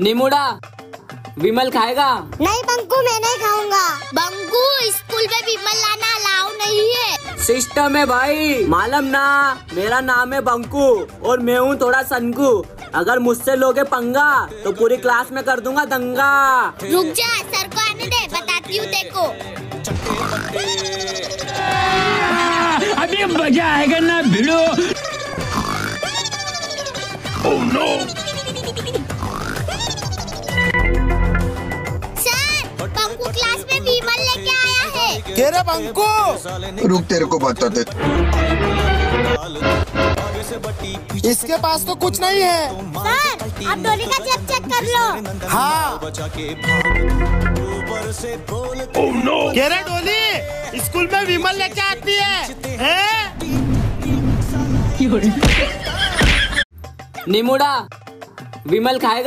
निमुड़ा विमल खाएगा? नहीं बंकू मैं नहीं खाऊँगा। बंकू स्कूल में विमल लाना अलाउ नहीं है। सिस्टम है भाई। मालूम ना मेरा नाम है बंकू और मैं हूँ थोड़ा सनकू अगर मुझसे लोगे पंगा तो पूरी क्लास में कर दूँगा दंगा। रुक जा सर को आने दे बताती हूँ देखो। अभी मज़ा आएगा ना भिड़ो। सर बंकू क्लास में विमल लेके आया है। तेरे बंकू रुक तेरे को बताते। इसके पास तो कुछ नहीं है। सर आप डोली का जेब चेक कर लो। हाँ। Oh, no. कह रहे डोली स्कूल में विमल लेके आती है, हैं? निमुड़ा विमल खाएगा?